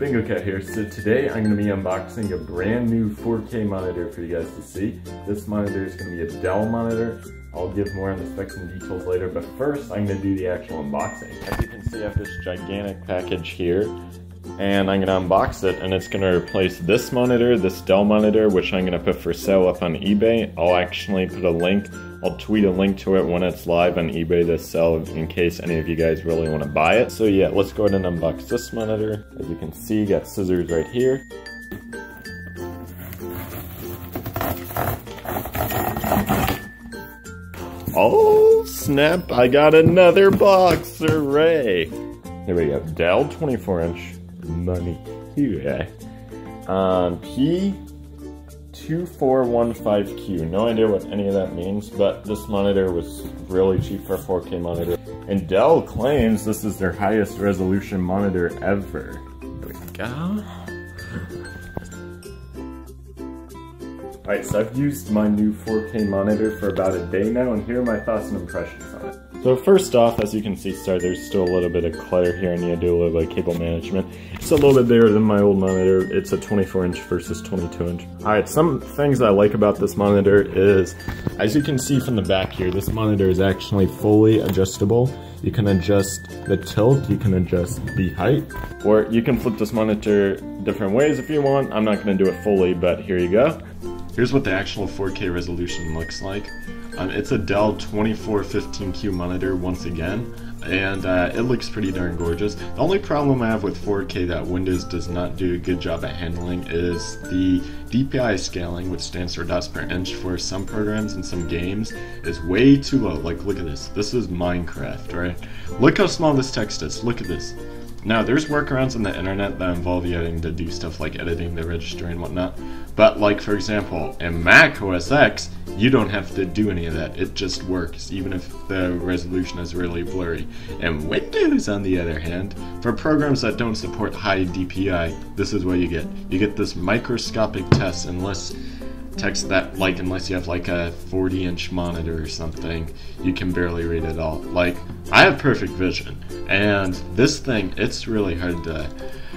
Bingocat here. So today I'm going to be unboxing a brand new 4K monitor for you guys to see. This monitor is going to be a Dell monitor. I'll give more on the specs and details later, but first I'm going to do the actual unboxing. As you can see, I have this gigantic package here, and I'm to unbox it, and it's to replace this monitor, this Dell monitor, which I'm to put for sale up on eBay. I'll actually put a link I'll tweet a link to it when it's live on eBay to sell in case any of you guys really want to buy it. So yeah, let's go ahead and unbox this monitor. As you can see, got scissors right here. Oh snap, I got another box, hooray! Here we go, Dell 24 inch money, yeah. Um, P 2415Q. No idea what any of that means, but this monitor was really cheap for a 4K monitor. And Dell claims this is their highest resolution monitor ever. There we go. Alright, so I've used my new 4K monitor for about a day now, and here are my thoughts and impressions on it. So first off, as you can see, sorry, there's still a little bit of clutter here. I need to do a little bit of cable management. It's a little bit bigger than my old monitor. It's a 24 inch versus 22 inch. All right, some things I like about this monitor is, as you can see from the back here, this monitor is actually fully adjustable. You can adjust the tilt, you can adjust the height, or you can flip this monitor different ways if you want. I'm not gonna do it fully, but here you go. Here's what the actual 4K resolution looks like. Um, it's a Dell 2415Q monitor once again, and uh, it looks pretty darn gorgeous. The only problem I have with 4K that Windows does not do a good job at handling is the DPI scaling, which stands for dots per inch for some programs and some games, is way too low. Like, look at this. This is Minecraft, right? Look how small this text is. Look at this. Now, there's workarounds on the internet that involve you having to do stuff like editing the registry and whatnot, but like, for example, in Mac OS X, you don't have to do any of that. It just works, even if the resolution is really blurry. And Windows, on the other hand, for programs that don't support high DPI, this is what you get. You get this microscopic test unless text that like unless you have like a 40 inch monitor or something you can barely read it all. Like i have perfect vision and this thing it's really hard to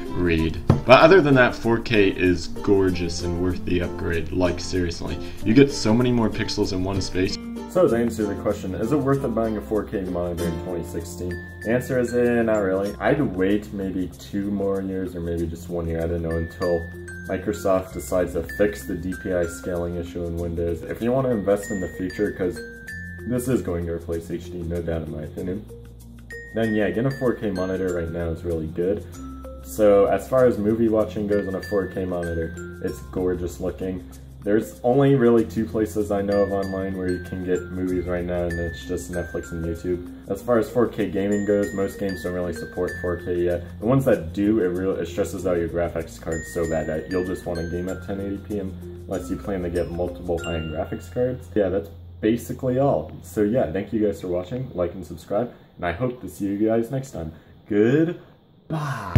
read. But other than that 4k is gorgeous and worth the upgrade. Like seriously you get so many more pixels in one space. So to answer the question, is it worth buying a 4K monitor in 2016? The answer is eh, not really. I'd wait maybe two more years or maybe just one year, I don't know, until Microsoft decides to fix the DPI scaling issue in Windows. If you want to invest in the future, because this is going to replace HD, no doubt in my opinion, then yeah, getting a 4K monitor right now is really good. So as far as movie watching goes on a 4K monitor, it's gorgeous looking. There's only really two places I know of online where you can get movies right now, and it's just Netflix and YouTube. As far as 4K gaming goes, most games don't really support 4K yet. The ones that do, it really it stresses out your graphics card so bad that you'll just want to game at 1080p unless you plan to get multiple high-end graphics cards. Yeah, that's basically all. So yeah, thank you guys for watching, like and subscribe, and I hope to see you guys next time. Goodbye.